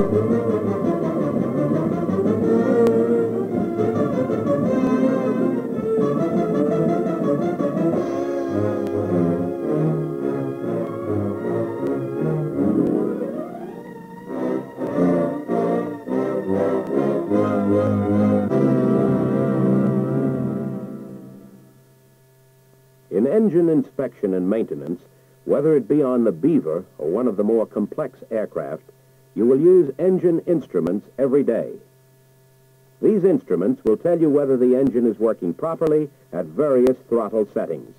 In engine inspection and maintenance, whether it be on the Beaver or one of the more complex aircraft, you will use engine instruments every day. These instruments will tell you whether the engine is working properly at various throttle settings.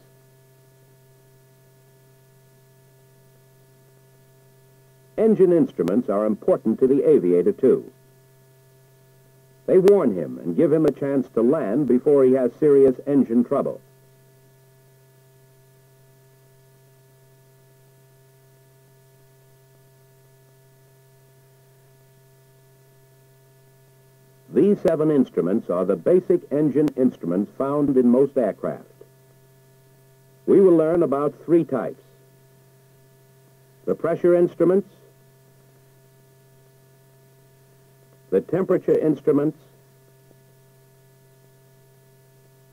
Engine instruments are important to the aviator, too. They warn him and give him a chance to land before he has serious engine trouble. These seven instruments are the basic engine instruments found in most aircraft. We will learn about three types. The pressure instruments, the temperature instruments,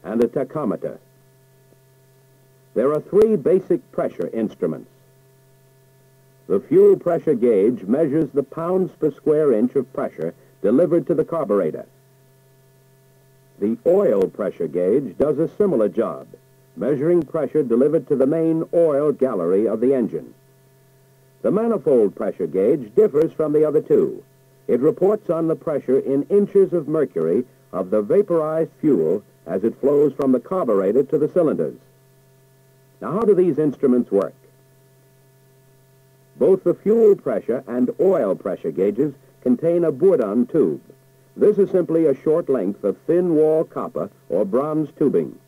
and a tachometer. There are three basic pressure instruments. The fuel pressure gauge measures the pounds per square inch of pressure delivered to the carburetor. The oil pressure gauge does a similar job, measuring pressure delivered to the main oil gallery of the engine. The manifold pressure gauge differs from the other two. It reports on the pressure in inches of mercury of the vaporized fuel as it flows from the carburetor to the cylinders. Now, how do these instruments work? Both the fuel pressure and oil pressure gauges contain a Bourdon tube. This is simply a short length of thin wall copper or bronze tubing.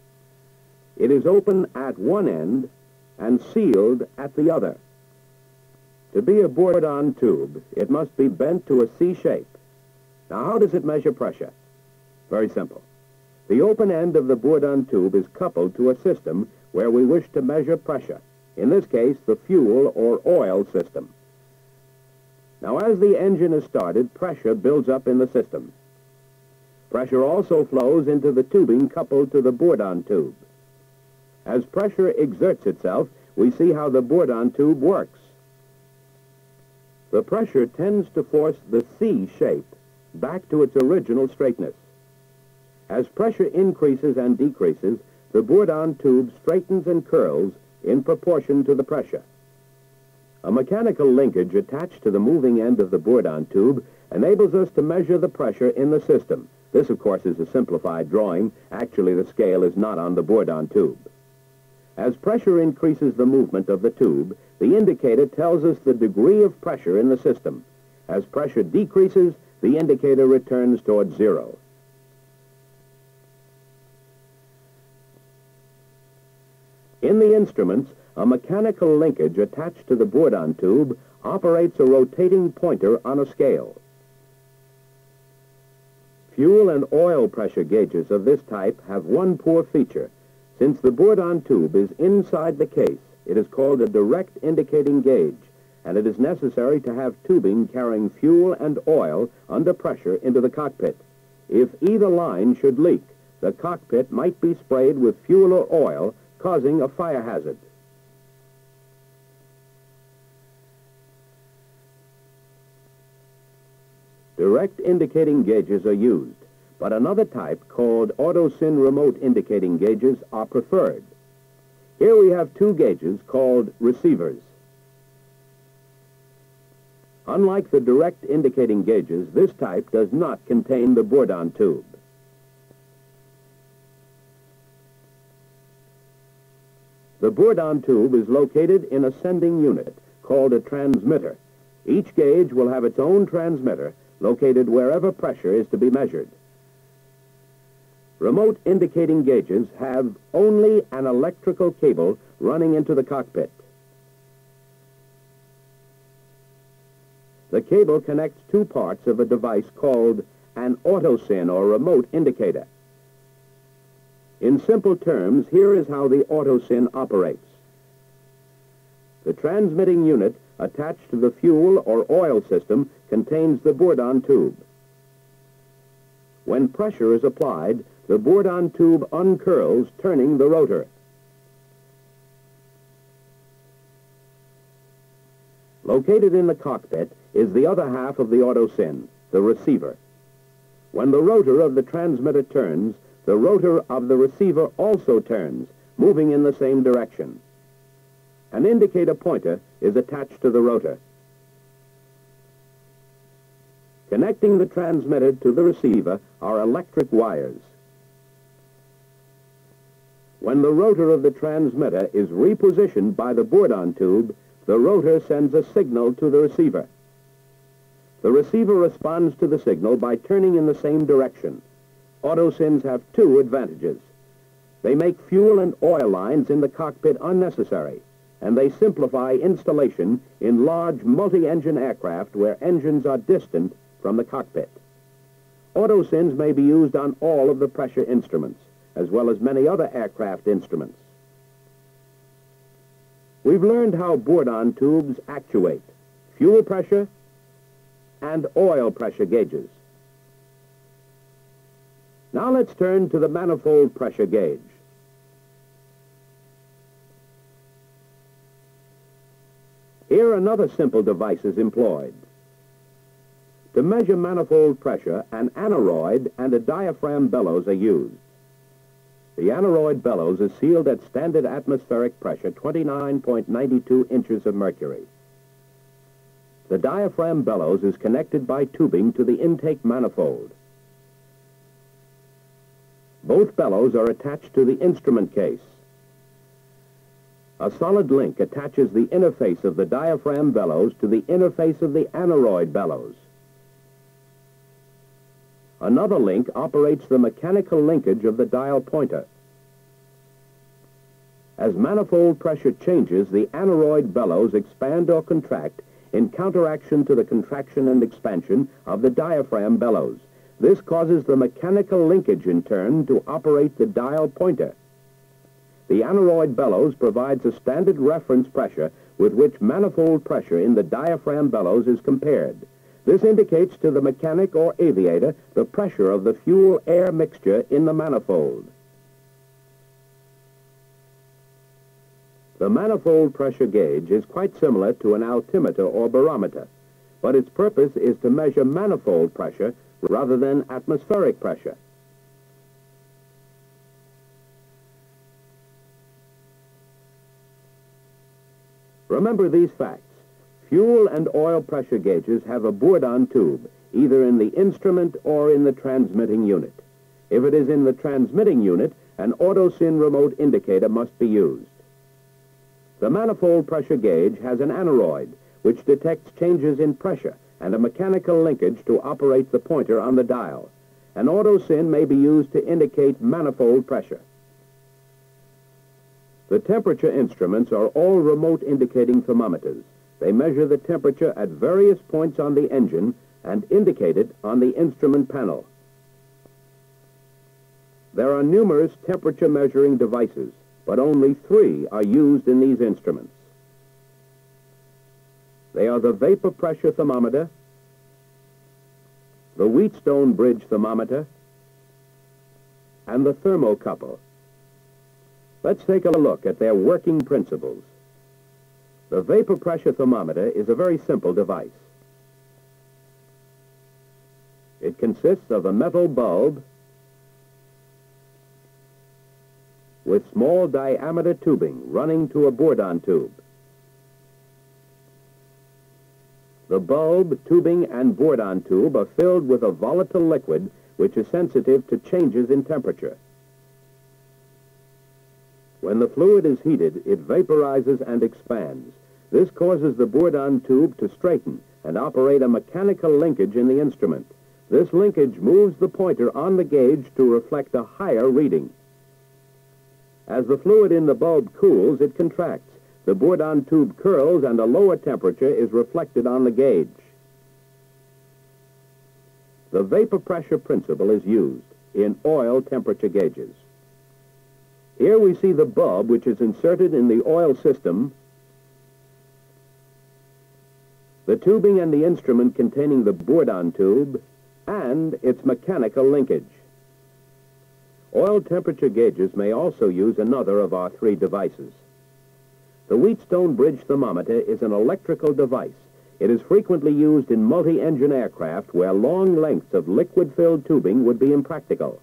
It is open at one end and sealed at the other. To be a Bourdon tube, it must be bent to a C shape. Now, how does it measure pressure? Very simple. The open end of the Bourdon tube is coupled to a system where we wish to measure pressure, in this case, the fuel or oil system. Now, as the engine is started, pressure builds up in the system. Pressure also flows into the tubing coupled to the Bourdon tube. As pressure exerts itself, we see how the Bourdon tube works. The pressure tends to force the C shape back to its original straightness. As pressure increases and decreases, the Bourdon tube straightens and curls in proportion to the pressure. A mechanical linkage attached to the moving end of the Bourdon tube enables us to measure the pressure in the system. This, of course, is a simplified drawing. Actually, the scale is not on the Bourdon tube. As pressure increases the movement of the tube, the indicator tells us the degree of pressure in the system. As pressure decreases, the indicator returns toward zero. In the instruments, a mechanical linkage attached to the Bourdon tube operates a rotating pointer on a scale. Fuel and oil pressure gauges of this type have one poor feature. Since the Bourdon tube is inside the case, it is called a direct indicating gauge, and it is necessary to have tubing carrying fuel and oil under pressure into the cockpit. If either line should leak, the cockpit might be sprayed with fuel or oil, causing a fire hazard. Direct indicating gauges are used, but another type called autosyn remote indicating gauges are preferred. Here we have two gauges called receivers. Unlike the direct indicating gauges, this type does not contain the Bourdon tube. The Bourdon tube is located in a sending unit called a transmitter. Each gauge will have its own transmitter located wherever pressure is to be measured. Remote indicating gauges have only an electrical cable running into the cockpit. The cable connects two parts of a device called an autosyn or remote indicator. In simple terms, here is how the autosyn operates. The transmitting unit attached to the fuel or oil system contains the Bourdon tube. When pressure is applied, the Bourdon tube uncurls, turning the rotor. Located in the cockpit is the other half of the autosyn, the receiver. When the rotor of the transmitter turns, the rotor of the receiver also turns, moving in the same direction. An indicator pointer is attached to the rotor. Connecting the transmitter to the receiver are electric wires. When the rotor of the transmitter is repositioned by the Bourdon tube, the rotor sends a signal to the receiver. The receiver responds to the signal by turning in the same direction. Autosyns have two advantages. They make fuel and oil lines in the cockpit unnecessary, and they simplify installation in large multi-engine aircraft where engines are distant from the cockpit. Autosyns may be used on all of the pressure instruments, as well as many other aircraft instruments. We've learned how Bourdon tubes actuate fuel pressure and oil pressure gauges. Now let's turn to the manifold pressure gauge. Here another simple device is employed. To measure manifold pressure, an aneroid and a diaphragm bellows are used. The aneroid bellows is sealed at standard atmospheric pressure, 29.92 inches of mercury. The diaphragm bellows is connected by tubing to the intake manifold. Both bellows are attached to the instrument case. A solid link attaches the interface of the diaphragm bellows to the interface of the aneroid bellows. Another link operates the mechanical linkage of the dial pointer. As manifold pressure changes, the aneroid bellows expand or contract in counteraction to the contraction and expansion of the diaphragm bellows. This causes the mechanical linkage in turn to operate the dial pointer. The aneroid bellows provides a standard reference pressure with which manifold pressure in the diaphragm bellows is compared. This indicates to the mechanic or aviator the pressure of the fuel-air mixture in the manifold. The manifold pressure gauge is quite similar to an altimeter or barometer, but its purpose is to measure manifold pressure rather than atmospheric pressure. Remember these facts. Fuel and oil pressure gauges have a Bourdon tube, either in the instrument or in the transmitting unit. If it is in the transmitting unit, an AutoSyn remote indicator must be used. The manifold pressure gauge has an aneroid, which detects changes in pressure and a mechanical linkage to operate the pointer on the dial. An AutoSyn may be used to indicate manifold pressure. The temperature instruments are all remote indicating thermometers. They measure the temperature at various points on the engine and indicate it on the instrument panel. There are numerous temperature measuring devices, but only three are used in these instruments. They are the vapor pressure thermometer, the Wheatstone bridge thermometer, and the thermocouple. Let's take a look at their working principles. The vapor pressure thermometer is a very simple device. It consists of a metal bulb with small diameter tubing running to a Bourdon tube. The bulb, tubing, and Bourdon tube are filled with a volatile liquid which is sensitive to changes in temperature. When the fluid is heated, it vaporizes and expands. This causes the Bourdon tube to straighten and operate a mechanical linkage in the instrument. This linkage moves the pointer on the gauge to reflect a higher reading. As the fluid in the bulb cools, it contracts. The Bourdon tube curls and a lower temperature is reflected on the gauge. The vapor pressure principle is used in oil temperature gauges. Here we see the bulb which is inserted in the oil system the tubing and the instrument containing the Bourdon tube, and its mechanical linkage. Oil temperature gauges may also use another of our three devices. The Wheatstone bridge thermometer is an electrical device. It is frequently used in multi-engine aircraft where long lengths of liquid-filled tubing would be impractical.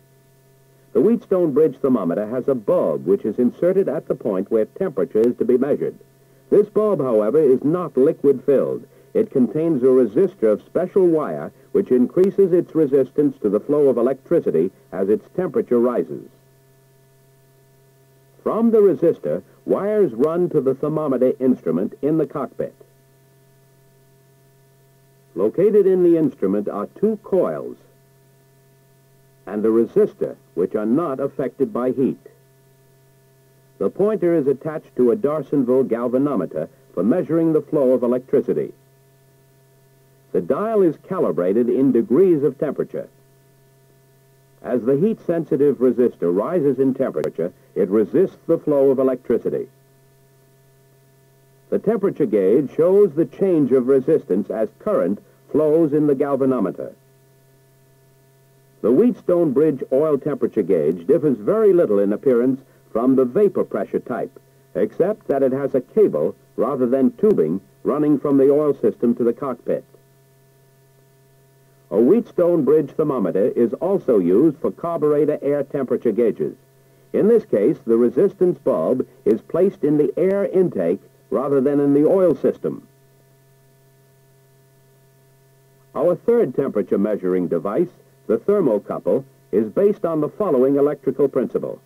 The Wheatstone bridge thermometer has a bulb which is inserted at the point where temperature is to be measured. This bulb, however, is not liquid-filled. It contains a resistor of special wire which increases its resistance to the flow of electricity as its temperature rises. From the resistor, wires run to the thermometer instrument in the cockpit. Located in the instrument are two coils and a resistor, which are not affected by heat. The pointer is attached to a D'Arsonval galvanometer for measuring the flow of electricity. The dial is calibrated in degrees of temperature. As the heat-sensitive resistor rises in temperature, it resists the flow of electricity. The temperature gauge shows the change of resistance as current flows in the galvanometer. The Wheatstone Bridge oil temperature gauge differs very little in appearance from the vapor pressure type, except that it has a cable rather than tubing running from the oil system to the cockpit. A Wheatstone bridge thermometer is also used for carburetor air temperature gauges. In this case, the resistance bulb is placed in the air intake rather than in the oil system. Our third temperature measuring device, the thermocouple, is based on the following electrical principle.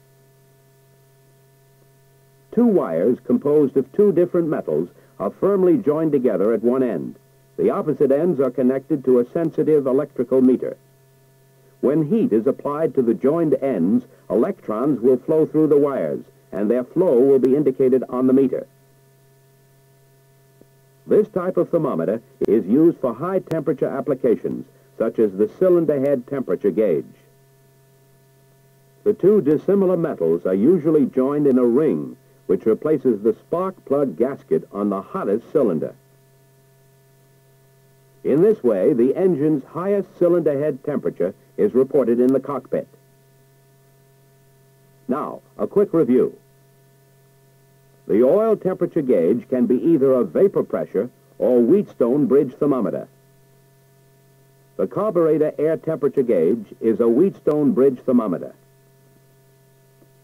Two wires composed of two different metals are firmly joined together at one end. The opposite ends are connected to a sensitive electrical meter. When heat is applied to the joined ends, electrons will flow through the wires, and their flow will be indicated on the meter. This type of thermometer is used for high-temperature applications, such as the cylinder head temperature gauge. The two dissimilar metals are usually joined in a ring, which replaces the spark plug gasket on the hottest cylinder. In this way, the engine's highest cylinder head temperature is reported in the cockpit. Now, a quick review. The oil temperature gauge can be either a vapor pressure or Wheatstone bridge thermometer. The carburetor air temperature gauge is a Wheatstone bridge thermometer.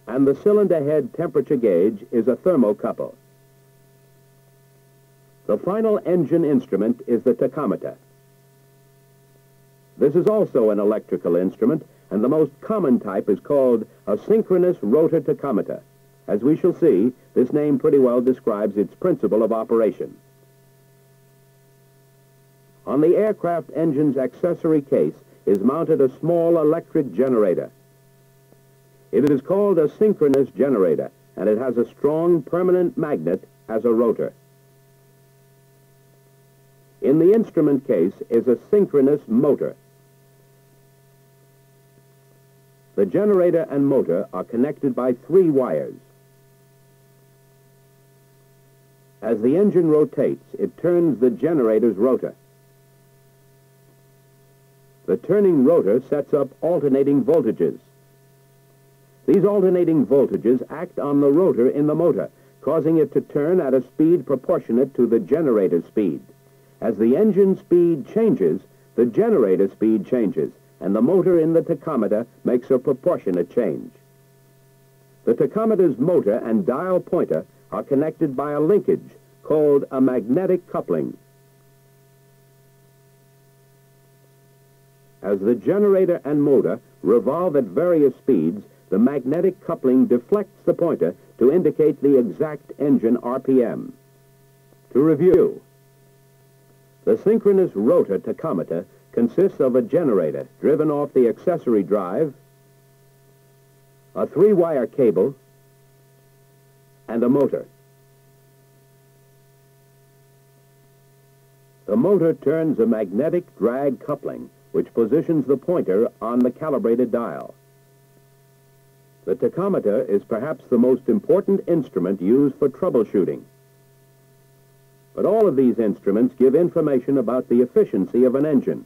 And the cylinder head temperature gauge is a thermocouple. The final engine instrument is the tachometer. This is also an electrical instrument, and the most common type is called a synchronous rotor tachometer. As we shall see, this name pretty well describes its principle of operation. On the aircraft engine's accessory case is mounted a small electric generator. It is called a synchronous generator, and it has a strong permanent magnet as a rotor. In the instrument case is a synchronous motor. The generator and motor are connected by three wires. As the engine rotates, it turns the generator's rotor. The turning rotor sets up alternating voltages. These alternating voltages act on the rotor in the motor, causing it to turn at a speed proportionate to the generator speed. As the engine speed changes, the generator speed changes, and the motor in the tachometer makes a proportionate change. The tachometer's motor and dial pointer are connected by a linkage called a magnetic coupling. As the generator and motor revolve at various speeds, the magnetic coupling deflects the pointer to indicate the exact engine RPM. To review, the synchronous rotor tachometer consists of a generator driven off the accessory drive, a three-wire cable, and a motor. The motor turns a magnetic drag coupling, which positions the pointer on the calibrated dial. The tachometer is perhaps the most important instrument used for troubleshooting. But all of these instruments give information about the efficiency of an engine.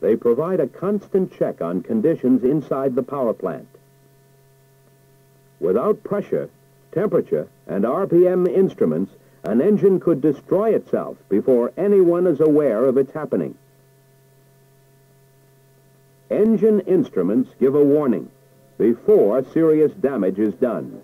They provide a constant check on conditions inside the power plant. Without pressure, temperature, and RPM instruments, an engine could destroy itself before anyone is aware of its happening. Engine instruments give a warning before serious damage is done.